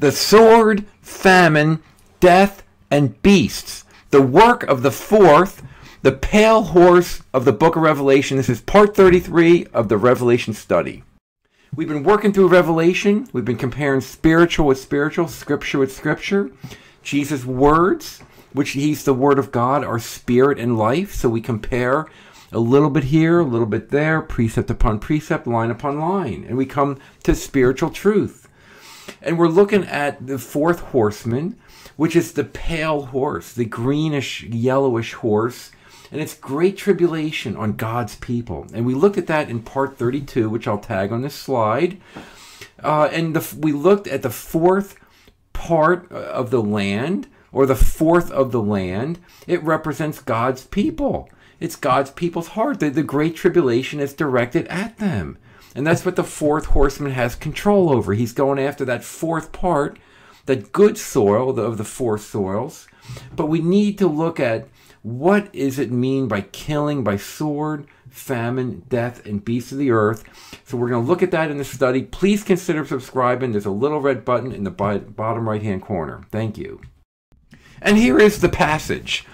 the sword, famine, death, and beasts. The work of the fourth, the pale horse of the book of Revelation. This is part 33 of the Revelation study. We've been working through Revelation. We've been comparing spiritual with spiritual, scripture with scripture. Jesus' words, which he's the word of God, are spirit and life. So we compare a little bit here, a little bit there, precept upon precept, line upon line. And we come to spiritual truth. And we're looking at the fourth horseman, which is the pale horse, the greenish, yellowish horse. And it's great tribulation on God's people. And we looked at that in part 32, which I'll tag on this slide. Uh, and the, we looked at the fourth part of the land, or the fourth of the land. It represents God's people. It's God's people's heart. The, the great tribulation is directed at them. And that's what the fourth horseman has control over. He's going after that fourth part, that good soil of the four soils. But we need to look at what is it mean by killing by sword, famine, death, and beasts of the earth. So we're going to look at that in the study. Please consider subscribing. There's a little red button in the bottom right hand corner. Thank you. And here is the passage.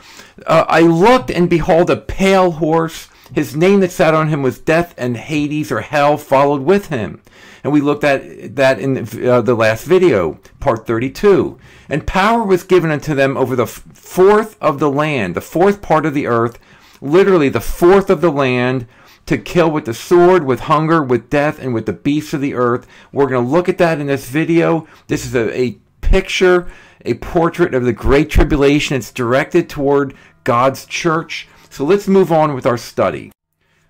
Uh, I looked, and behold, a pale horse. His name that sat on him was Death, and Hades or Hell followed with him. And we looked at that in the, uh, the last video, part 32. And power was given unto them over the fourth of the land, the fourth part of the earth, literally the fourth of the land, to kill with the sword, with hunger, with death, and with the beasts of the earth. We're going to look at that in this video. This is a, a picture a portrait of the Great Tribulation. It's directed toward God's church. So let's move on with our study.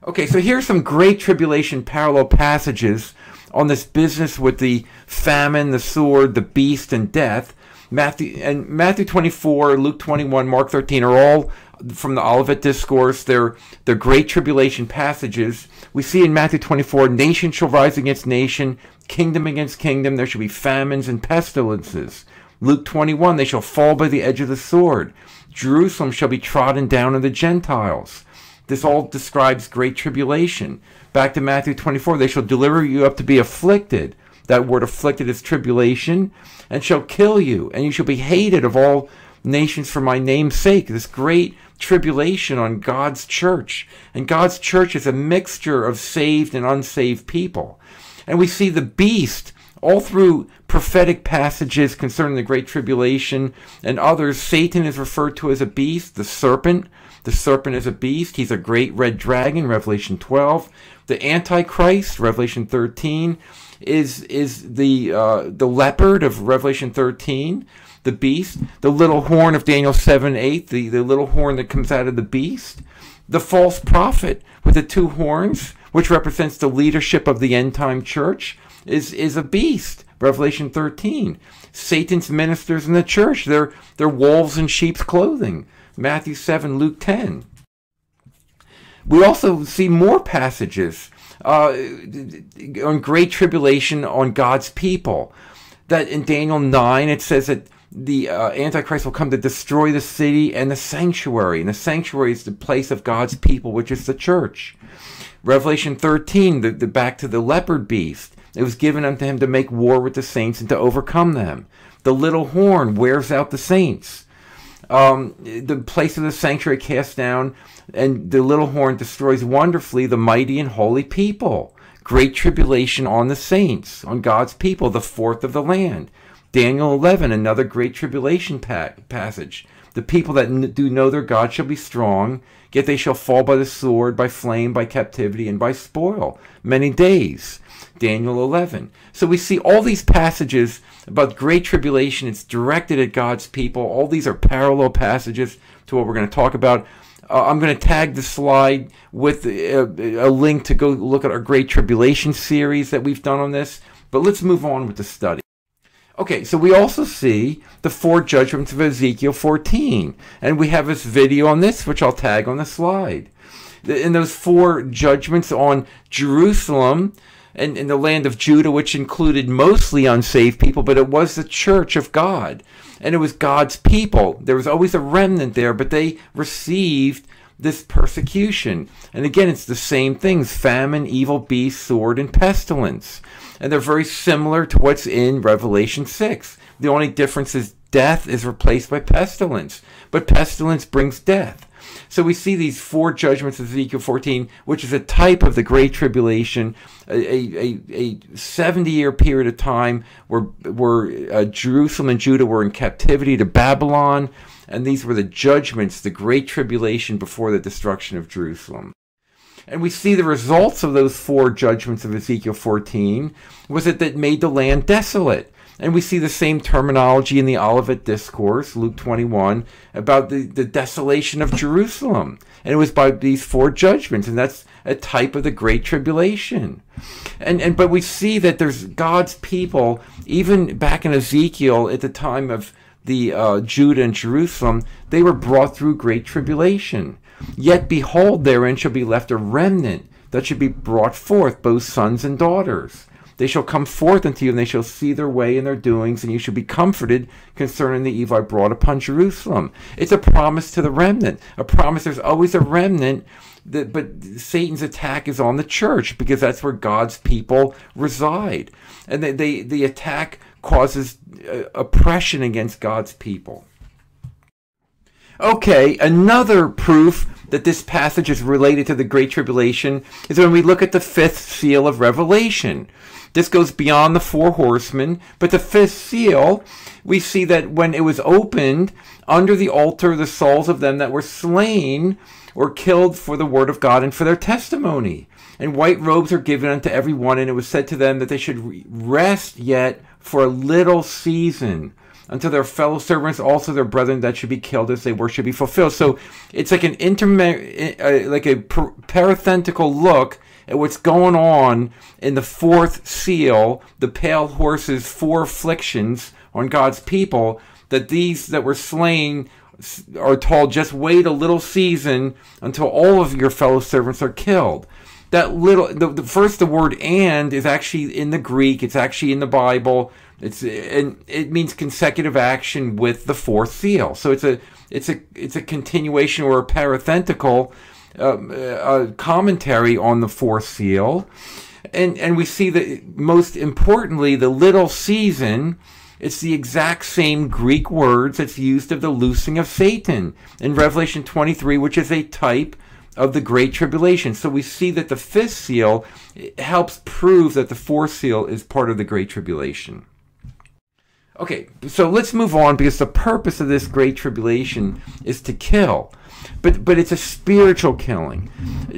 Okay, so here's some Great Tribulation parallel passages on this business with the famine, the sword, the beast, and death. Matthew and Matthew 24, Luke 21, Mark 13 are all from the Olivet Discourse. They're, they're great tribulation passages. We see in Matthew 24, nation shall rise against nation, kingdom against kingdom. There shall be famines and pestilences. Luke 21, they shall fall by the edge of the sword. Jerusalem shall be trodden down of the Gentiles. This all describes great tribulation. Back to Matthew 24, they shall deliver you up to be afflicted. That word afflicted is tribulation, and shall kill you, and you shall be hated of all nations for my name's sake. This great tribulation on God's church. And God's church is a mixture of saved and unsaved people. And we see the beast all through prophetic passages concerning the Great Tribulation and others, Satan is referred to as a beast, the serpent. The serpent is a beast. He's a great red dragon, Revelation 12. The Antichrist, Revelation 13, is, is the, uh, the leopard of Revelation 13, the beast. The little horn of Daniel 7 8, the, the little horn that comes out of the beast. The false prophet with the two horns, which represents the leadership of the end time church is, is a beast. Revelation 13. Satan's ministers in the church, they're, they're wolves in sheep's clothing. Matthew 7, Luke 10. We also see more passages uh, on great tribulation on God's people. That in Daniel 9, it says that the uh, Antichrist will come to destroy the city and the sanctuary. And the sanctuary is the place of God's people, which is the church. Revelation 13, the, the back to the leopard beast. It was given unto him to make war with the saints and to overcome them. The little horn wears out the saints. Um, the place of the sanctuary cast down, and the little horn destroys wonderfully the mighty and holy people. Great tribulation on the saints, on God's people, the fourth of the land. Daniel 11, another great tribulation pa passage. The people that do know their God shall be strong, yet they shall fall by the sword, by flame, by captivity, and by spoil. Many days. Daniel 11. So we see all these passages about great tribulation. It's directed at God's people. All these are parallel passages to what we're going to talk about. Uh, I'm going to tag the slide with a, a, link to go look at our Great Tribulation series that we've done on this. But let's move on with the study. Okay, so we also see the four judgments of Ezekiel 14. And we have this video on this, which I'll tag on the slide. In those four judgments on Jerusalem, and in the land of Judah, which included mostly unsaved people, but it was the church of God. And it was God's people. There was always a remnant there, but they received this persecution. And again, it's the same things famine, evil beasts, sword, and pestilence. And they're very similar to what's in Revelation 6. The only difference is death is replaced by pestilence. But pestilence brings death. So we see these four judgments of Ezekiel 14, which is a type of the Great Tribulation, a, a, a 70 year period of time where, where uh, Jerusalem and Judah were in captivity to Babylon. And these were the judgments, the Great Tribulation before the destruction of Jerusalem. And we see the results of those four judgments of Ezekiel 14 was it that made the land desolate. And we see the same terminology in the Olivet Discourse, Luke 21, about the, the desolation of Jerusalem. And it was by these four judgments, and that's a type of the Great Tribulation. And, and but we see that there's God's people, even back in Ezekiel at the time of the uh, Judah and Jerusalem, they were brought through great tribulation. Yet behold, therein shall be left a remnant that should be brought forth, both sons and daughters. They shall come forth unto you, and they shall see their way and their doings, and you shall be comforted concerning the evil I brought upon Jerusalem. It's a promise to the remnant. A promise there's always a remnant, that, but Satan's attack is on the church because that's where God's people reside. And they, they the attack causes uh, oppression against God's people. Okay, another proof that this passage is related to the Great Tribulation is when we look at the fifth seal of Revelation. This goes beyond the four horsemen, but the fifth seal, we see that when it was opened, under the altar, the souls of them that were slain were killed for the word of God and for their testimony. And white robes are given unto every one, and it was said to them that they should rest yet for a little season until their fellow servants, also their brethren that should be killed as they were, should be fulfilled. So it's like an interme- uh, like a parenthetical look at what's going on in the fourth seal, the pale horse's four afflictions on God's people, that these that were slain are told just wait a little season until all of your fellow servants are killed. That little, the, the first the word and is actually in the Greek, it's actually in the Bible. It's and it means consecutive action with the fourth seal. So it's a it's a it's a continuation or a parenthetical um, uh, commentary on the fourth seal, and and we see that most importantly the little season. It's the exact same Greek words that's used of the loosing of Satan in Revelation 23, which is a type of the Great Tribulation. So we see that the fifth seal helps prove that the fourth seal is part of the Great Tribulation. Okay, so let's move on because the purpose of this great tribulation is to kill. But but it's a spiritual killing.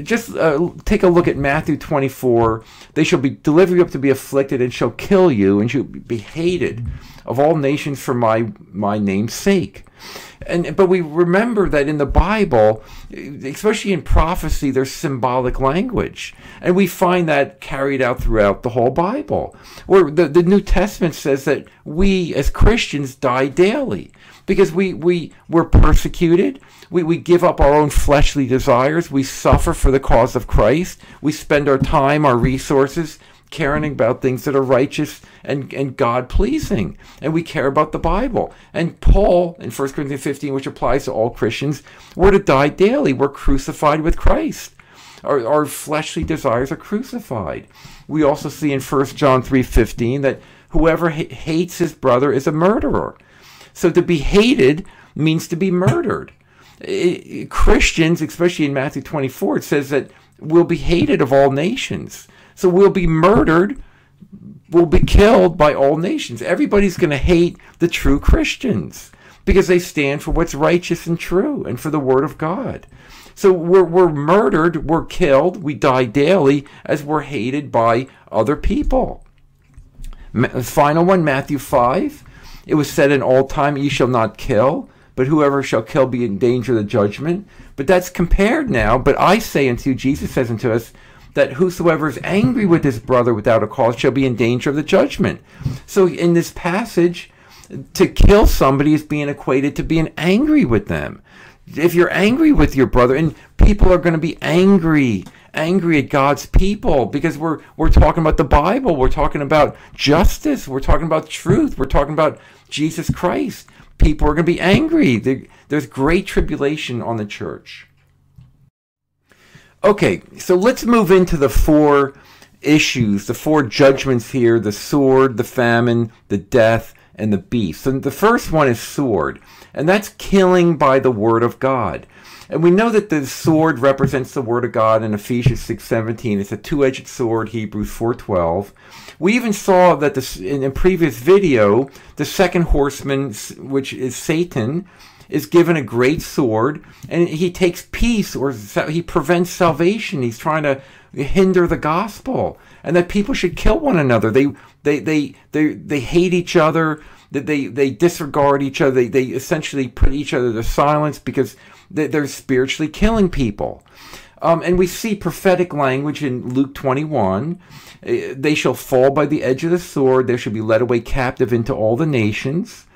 Just uh, take a look at Matthew 24. They shall be deliver you up to be afflicted and shall kill you and shall be hated of all nations for my my name's sake. And but we remember that in the Bible, especially in prophecy, there's symbolic language, and we find that carried out throughout the whole Bible. Where the, the New Testament says that we as Christians die daily because we we we're persecuted. We, we give up our own fleshly desires. We suffer for the cause of Christ. We spend our time, our resources caring about things that are righteous and, and God pleasing. And we care about the Bible. And Paul in 1 Corinthians 15, which applies to all Christians, we're to die daily. We're crucified with Christ. Our, our fleshly desires are crucified. We also see in 1 John 3.15 that whoever ha- hates his brother is a murderer. So to be hated means to be murdered. Christians, especially in Matthew 24, it says that we'll be hated of all nations. So we'll be murdered, we'll be killed by all nations. Everybody's going to hate the true Christians because they stand for what's righteous and true and for the Word of God. So we're, we're murdered, we're killed, we die daily as we're hated by other people. Final one, Matthew 5. It was said in all time, Ye shall not kill, but whoever shall kill be in danger of the judgment. But that's compared now. But I say unto you, Jesus says unto us, that whosoever is angry with his brother without a cause shall be in danger of the judgment. So in this passage, to kill somebody is being equated to being angry with them. If you're angry with your brother, and people are going to be angry, angry at God's people because we're we're talking about the Bible, we're talking about justice, we're talking about truth, we're talking about Jesus Christ. People are going to be angry. There's great tribulation on the church. Okay, so let's move into the four issues, the four judgments here the sword, the famine, the death, and the beast. And the first one is sword, and that's killing by the word of God. And we know that the sword represents the word of God in Ephesians 6:17. It's a two-edged sword, Hebrews 4:12. We even saw that this, in a previous video, the second horseman, which is Satan, is given a great sword, and he takes peace or he prevents salvation. He's trying to hinder the gospel, and that people should kill one another. They they they they, they hate each other. That they, they disregard each other. They, they essentially put each other to silence because they're spiritually killing people. Um, and we see prophetic language in Luke 21. Uh, they shall fall by the edge of the sword. They shall be led away captive into all the nations.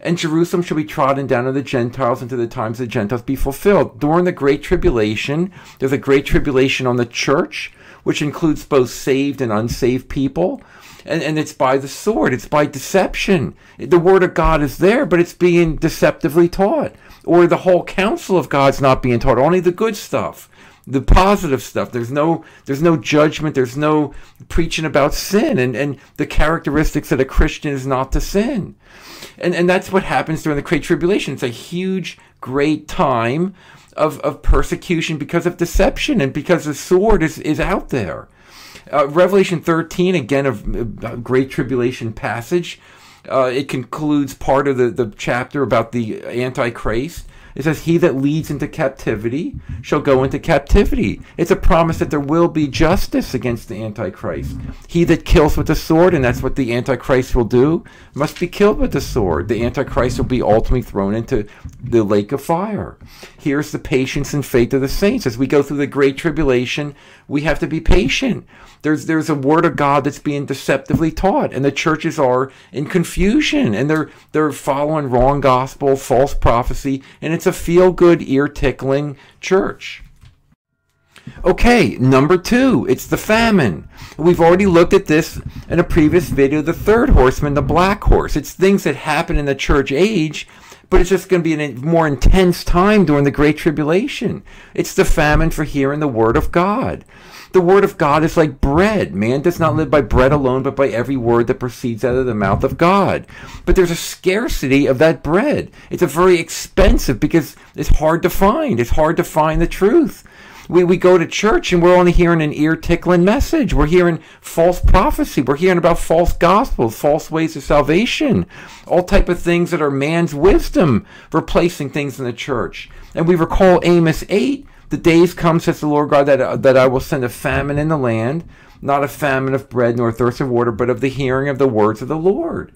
And Jerusalem shall be trodden down of the Gentiles until the times of the Gentiles be fulfilled. During the Great Tribulation, there's a Great Tribulation on the church, which includes both saved and unsaved people. And, and it's by the sword, it's by deception. The Word of God is there, but it's being deceptively taught. Or the whole counsel of God's not being taught, only the good stuff the positive stuff. There's no there's no judgment. There's no preaching about sin and, and the characteristics that a Christian is not to sin. And and that's what happens during the Great Tribulation. It's a huge, great time of, of persecution because of deception and because the sword is, is out there. Uh, Revelation 13, again, a, a great tribulation passage. Uh, it concludes part of the, the chapter about the Antichrist. It says, He that leads into captivity shall go into captivity. It's a promise that there will be justice against the Antichrist. He that kills with the sword, and that's what the Antichrist will do, must be killed with the sword. The Antichrist will be ultimately thrown into the lake of fire. Here's the patience and faith of the saints. As we go through the great tribulation, we have to be patient. There's there's a word of God that's being deceptively taught, and the churches are in confusion, and they're they're following wrong gospel, false prophecy, and it's a feel good, ear tickling church. Okay, number two, it's the famine. We've already looked at this in a previous video, the third horseman, the black horse. It's things that happen in the church age, but it's just going to be a more intense time during the Great Tribulation. It's the famine for hearing the Word of God. The word of God is like bread. Man does not live by bread alone, but by every word that proceeds out of the mouth of God. But there's a scarcity of that bread. It's a very expensive because it's hard to find. It's hard to find the truth. We, we go to church and we're only hearing an ear tickling message. We're hearing false prophecy. We're hearing about false gospels, false ways of salvation, all type of things that are man's wisdom replacing things in the church. And we recall Amos 8 the days come, says the Lord God, that, uh, that I will send a famine in the land, not a famine of bread nor thirst of water, but of the hearing of the words of the Lord.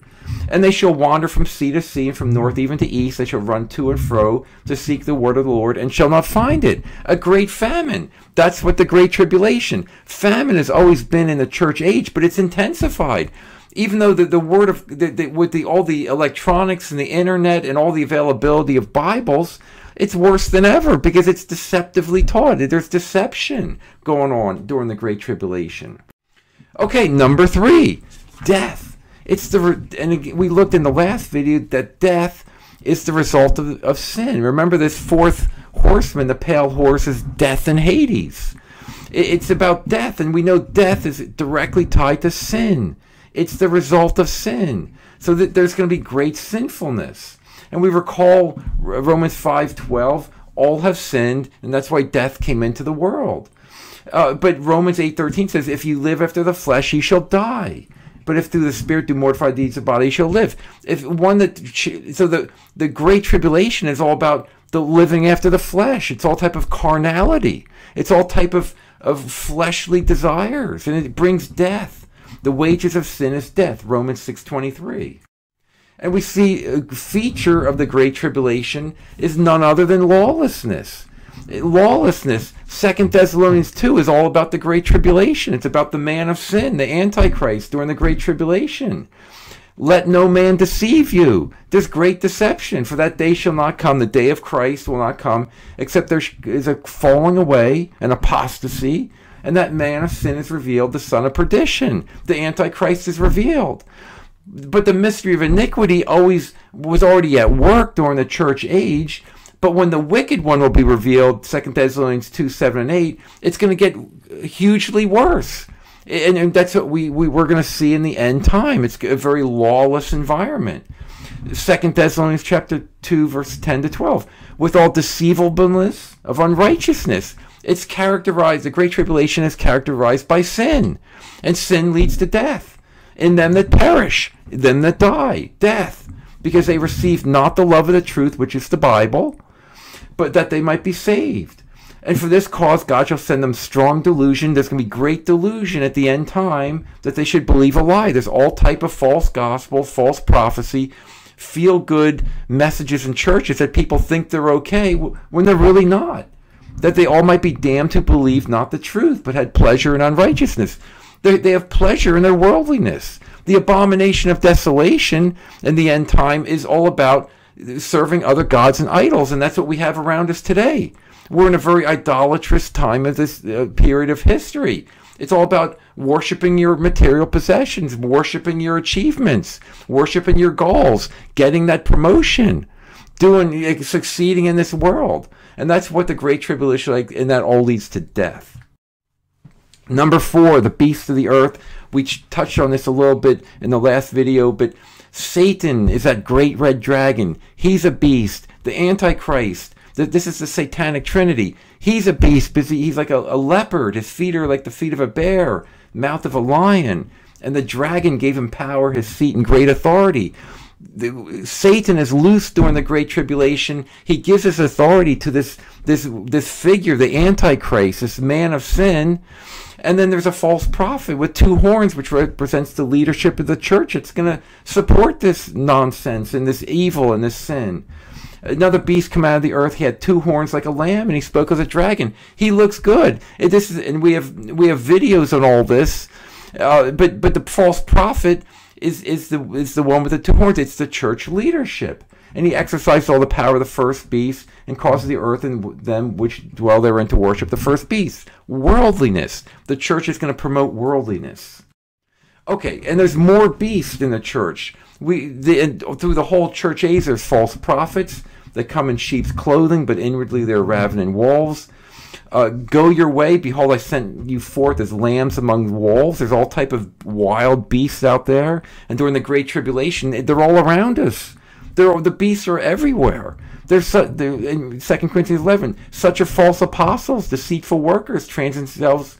And they shall wander from sea to sea, and from north even to east. They shall run to and fro to seek the word of the Lord, and shall not find it. A great famine. That's what the great tribulation. Famine has always been in the church age, but it's intensified even though the, the word of the, the, with the all the electronics and the internet and all the availability of bibles it's worse than ever because it's deceptively taught. There's deception going on during the Great Tribulation. Okay, number three, death. It's the and we looked in the last video that death is the result of, of sin. Remember this fourth horseman, the pale horse, is death and Hades. It's about death, and we know death is directly tied to sin. It's the result of sin. So that there's going to be great sinfulness. And we recall Romans 5:12, all have sinned, and that's why death came into the world. Uh, but Romans 8:13 says, if you live after the flesh, ye shall die. But if through the Spirit do mortify deeds of the body, shall live. If one that so the the great tribulation is all about the living after the flesh. It's all type of carnality. It's all type of of fleshly desires, and it brings death. The wages of sin is death. Romans 6:23. And we see a feature of the Great Tribulation is none other than lawlessness. Lawlessness, Second Thessalonians 2 is all about the Great Tribulation. It's about the man of sin, the Antichrist during the Great Tribulation. Let no man deceive you. There's great deception, for that day shall not come. The day of Christ will not come, except there is a falling away, an apostasy, and that man of sin is revealed, the son of perdition. The Antichrist is revealed but the mystery of iniquity always was already at work during the church age But when the wicked one will be revealed, 2 Thessalonians 2 7 and 8, it's going to get hugely worse. And, and that's what we, we, we're going to see in the end time. It's a very lawless environment. Second Thessalonians chapter 2, verse 10 to 12. With all deceivableness of unrighteousness. It's characterized, the Great Tribulation is characterized by sin. And sin leads to death. In them that perish, them that die, death. Because they received not the love of the truth, which is the Bible, but that they might be saved. And for this cause, God shall send them strong delusion. There's going to be great delusion at the end time that they should believe a lie. There's all type of false gospel, false prophecy, feel good messages in churches that people think they're okay when they're really not. That they all might be damned who believe not the truth, but had pleasure in unrighteousness. They, they have pleasure in their worldliness. The abomination of desolation in the end time is all about serving other gods and idols, and that's what we have around us today. We're in a very idolatrous time of this uh, period of history. It's all about worshiping your material possessions, worshiping your achievements, worshiping your goals, getting that promotion, doing succeeding in this world. And that's what the great tribulation like and that all leads to death. Number 4, the beasts of the earth. We touched on this a little bit in the last video, but Satan is that great red dragon. He's a beast. The Antichrist. This is the satanic trinity. He's a beast because he's like a, a leopard. His feet are like the feet of a bear, mouth of a lion. And the dragon gave him power, his feet, and great authority. The, Satan is loose during the Great Tribulation. He gives his authority to this this this figure, the Antichrist, this man of sin, and then there's a false prophet with two horns, which represents the leadership of the church. It's going to support this nonsense and this evil and this sin. Another beast come out of the earth. He had two horns like a lamb, and he spoke as a dragon. He looks good. And this is, and we have we have videos on all this. Uh, but but the false prophet is is the is the one with the two horns. It's the church leadership and he exercised all the power of the first beast and causes the earth and them which dwell therein to worship the first beast. Worldliness. The church is going to promote worldliness. Okay, and there's more beasts in the church. We the, through the whole church age, there's false prophets that come in sheep's clothing, but inwardly they're ravening wolves. Uh, go your way, behold, I sent you forth as lambs among wolves. There's all type of wild beasts out there, and during the great tribulation, they're all around us. There, the beasts are everywhere. There's su- in 2 Corinthians 11, such are false apostles, deceitful workers, trans themselves,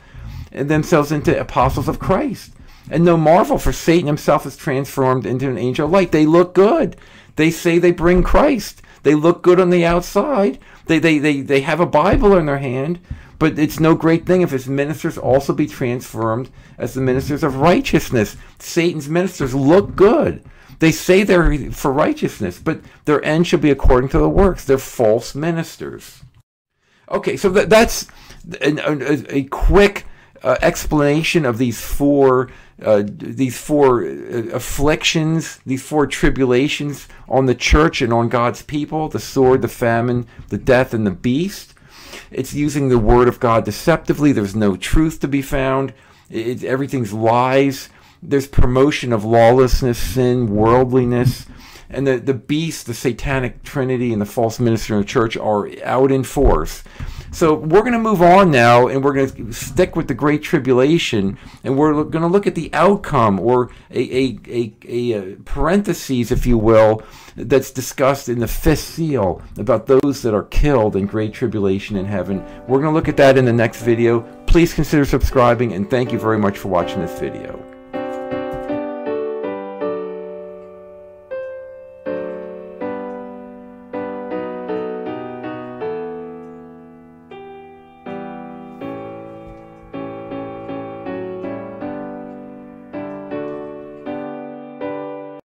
themselves into apostles of Christ. And no marvel, for Satan himself is transformed into an angel of light. They look good. They say they bring Christ. They look good on the outside. They, they, they, they have a Bible in their hand, but it's no great thing if his ministers also be transformed as the ministers of righteousness. Satan's ministers look good. They say they're for righteousness, but their end shall be according to the works. They're false ministers. Okay, so that, that's a, a, a quick uh, explanation of these four uh, these four uh, afflictions, these four tribulations on the church and on God's people: the sword, the famine, the death, and the beast. It's using the word of God deceptively. There's no truth to be found. It, everything's lies there's promotion of lawlessness, sin, worldliness, and the, the beast, the satanic trinity, and the false minister in the church are out in force. So we're going to move on now, and we're going to stick with the Great Tribulation, and we're going to look at the outcome, or a, a, a, a, uh, parentheses, if you will, that's discussed in the fifth seal about those that are killed in Great Tribulation in heaven. We're going to look at that in the next video. Please consider subscribing, and thank you very much for watching this video.